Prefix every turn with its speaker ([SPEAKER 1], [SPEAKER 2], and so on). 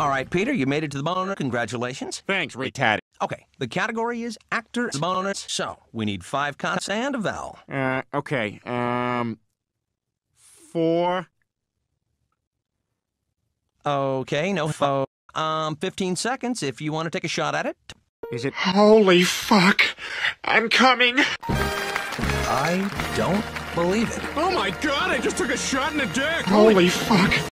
[SPEAKER 1] All right, Peter, you made it to the bonus. Congratulations.
[SPEAKER 2] Thanks, retarded.
[SPEAKER 1] Okay, the category is actor bonus. So we need five consonants and a vowel.
[SPEAKER 2] Uh, okay. Um, four.
[SPEAKER 1] Okay, no fo. Um, 15 seconds if you want to take a shot at it.
[SPEAKER 2] Is it?
[SPEAKER 3] Holy fuck. I'm coming.
[SPEAKER 1] I don't believe it.
[SPEAKER 4] Oh my god, I just took a shot in the dick!
[SPEAKER 3] Holy fuck.